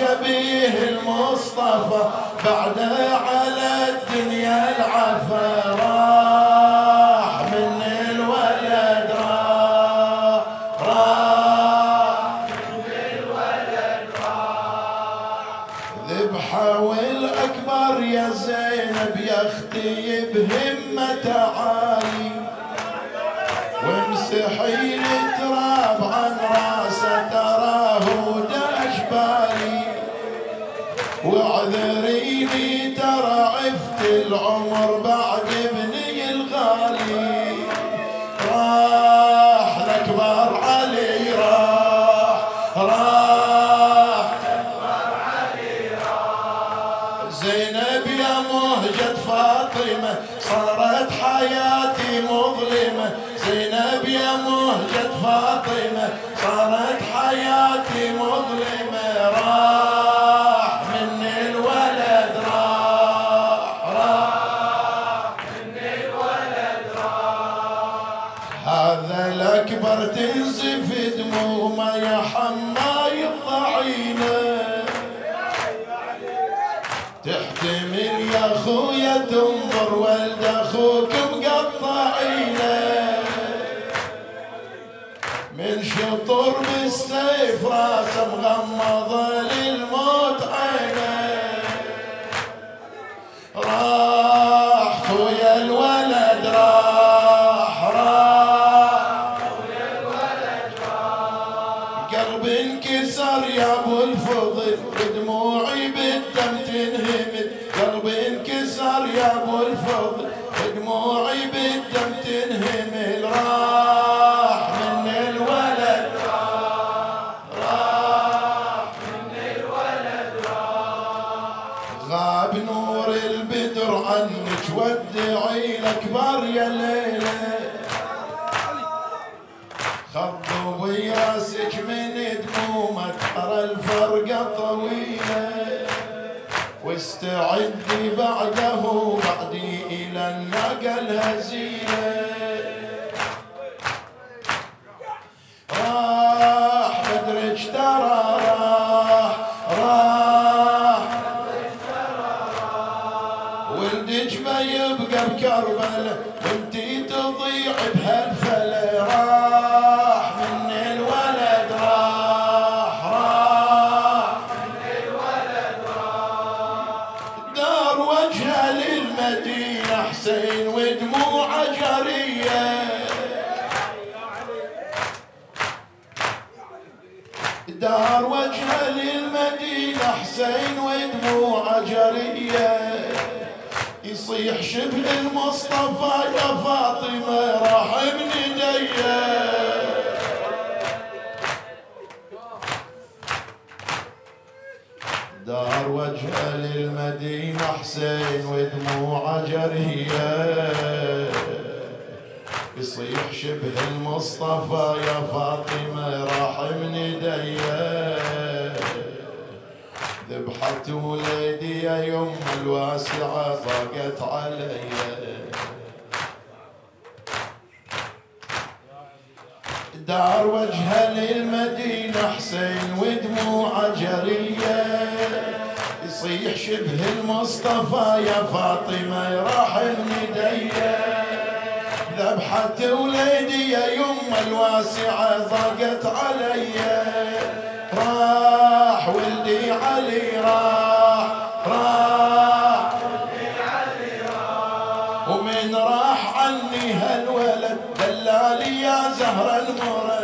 شبيه المصطفى بعد على الدنيا العفا راح من الولد راح راح من الولد راح. ذبحة والأكبر يا زينب يا أختي بهمة عالي وامسحي لك واعذريني ترى عفت العمر بعد ابني الغالي. راح الأكبر علي راح راح. زينب يا مهجة فاطمة صارت حياتي مظلمة. زينب يا مهجة فاطمة صارت حياتي مظلمة. الأكبر تنزف دمومه يا حماي الضعينه تحتمل يا خويا تنظر ولد أخوك مقطعينه من شطر بالسيف راسه مغمض بالدم تنهمل قلبي انكسر يا ابو الفضل ودموعي بالدم تنهمل راح من الولد راح من الولد راح. غاب نور البدر عنك ودعي الاكبر يا ليله واستعدي بعده بعدي إلى الناقة الهزيلة راح بدرج ترى راح. راح ولدك ما يبقى بكربلة وجهه للمدينة حسين ودموعه جريه دار وجهه للمدينة حسين ودموعه جرية يصيح شبه المصطفى يا فاطمة راح من دار وجهه للمدينة حسين ودموعه جرية يصيح شبه المصطفى يا فاطمة راح من ايديا ذبحت وليدي يا يم الواسعة ضاقت علي. دار وجهه للمدينة حسين ودموعه جرية يصيح شبه المصطفى يا فاطمة راح من ذبحت وليدي يا يم الواسعة ضاقت علي راح ولدي علي راح راح ومن راح عني هالولد دلالي يا زهر المراد